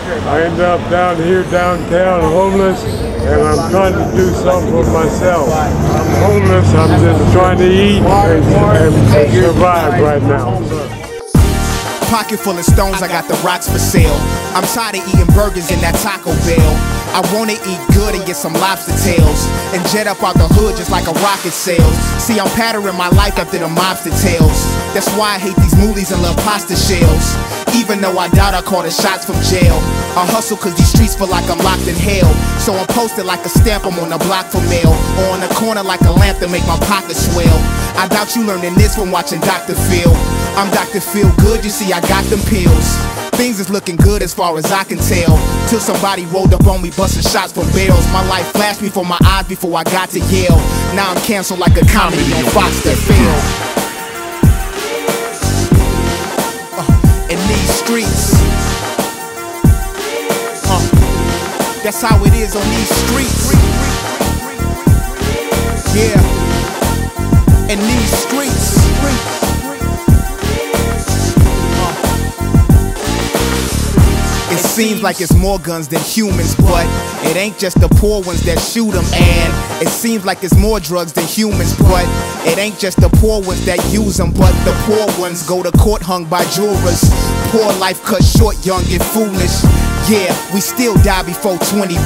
I ended up down here downtown homeless and I'm trying to do something for myself. I'm homeless, I'm just trying to eat and, and survive right now. Pocket full of stones, I got the rocks for sale. I'm tired of eating burgers in that Taco Bell. I wanna eat good and get some lobster tails. And jet up out the hood just like a rocket sails. See, I'm patterning my life after the mobster tales. That's why I hate these movies and love pasta shells. Even though I doubt I caught the shots from jail. I hustle cause these streets feel like I'm locked in hell. So I'm posted like a stamp, I'm on the block for mail. Or on the corner like a lamp to make my pockets swell. I doubt you learning this from watching Dr. Phil. I'm Dr. Feel Good, you see, I got them pills. Things is looking good as far as I can tell. Till somebody rolled up on me, busting shots from barrels. My life flashed before my eyes before I got to Yale. Now I'm canceled like a comedy on Fox that failed. Uh, in these streets. Uh, that's how it is on these streets. Yeah. In these streets. Seems like it's more guns than humans, but it ain't just the poor ones that shoot them. And it seems like it's more drugs than humans, but it ain't just the poor ones that use them, but the poor ones go to court hung by jurors. Poor life cut short, young and foolish. Yeah, we still die before 21.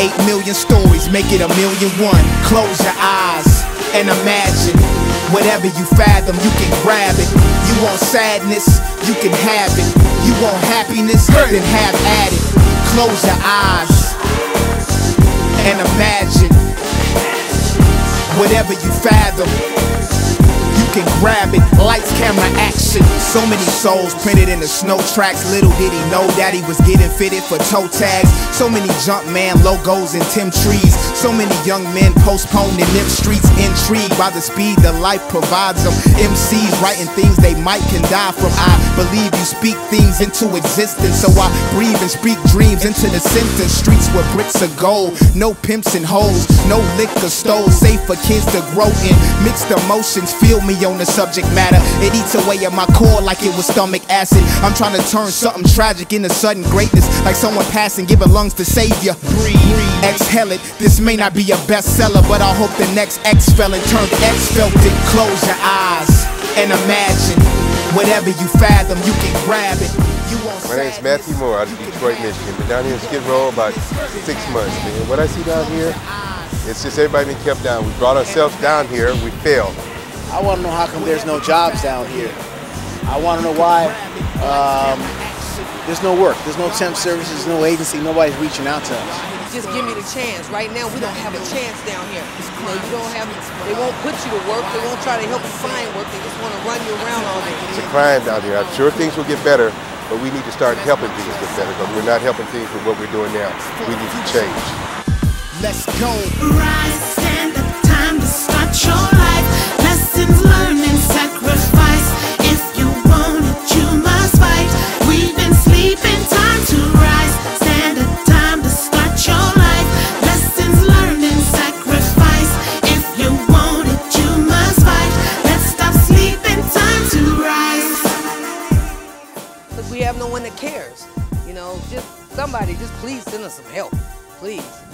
Eight million stories, make it a million one. Close your eyes and imagine. Whatever you fathom, you can grab it. You want sadness, you can have it. You want happiness, then have at it. Close your eyes and imagine. Whatever you fathom, can grab it. Lights, camera, action. So many souls printed in the snow tracks. Little did he know that he was getting fitted for toe tags. So many Jumpman logos and Tim trees. So many young men postponed in them streets, intrigued by the speed the life provides them. MCs writing things they might can die from. I believe you speak things into existence. So I breathe and speak dreams into the sentence. Streets where bricks are gold. No pimps and hoes. No liquor stole. Safe for kids to grow in. Mixed emotions. Feel me on the subject matter. It eats away at my core like it was stomach acid. I'm trying to turn something tragic into sudden greatness, like someone passing, giving lungs to savior. Breathe, exhale it. This may not be a bestseller, but I hope the next X felon turned X felt it. Close your eyes and imagine whatever you fathom, you can grab it. My name is Matthew Moore out of Detroit, Michigan. Been down here in Skid Row about six months. Man. What I see down here, it's just everybody been kept down. We brought ourselves down here, we failed. I want to know how come there's no jobs down here. I want to know why um, there's no work. There's no temp services, no agency. Nobody's reaching out to us. Just give me the chance. Right now, we don't have a chance down here. You know, you don't have. They won't put you to work. They won't try to help you find work. They just want to run you around all day. It's a crime down here. I'm sure things will get better, but we need to start helping things get better because we're not helping things with what we're doing now. We need to change. Let's go. Rise, we have no one that cares. You know, just somebody, just please send us some help. Please.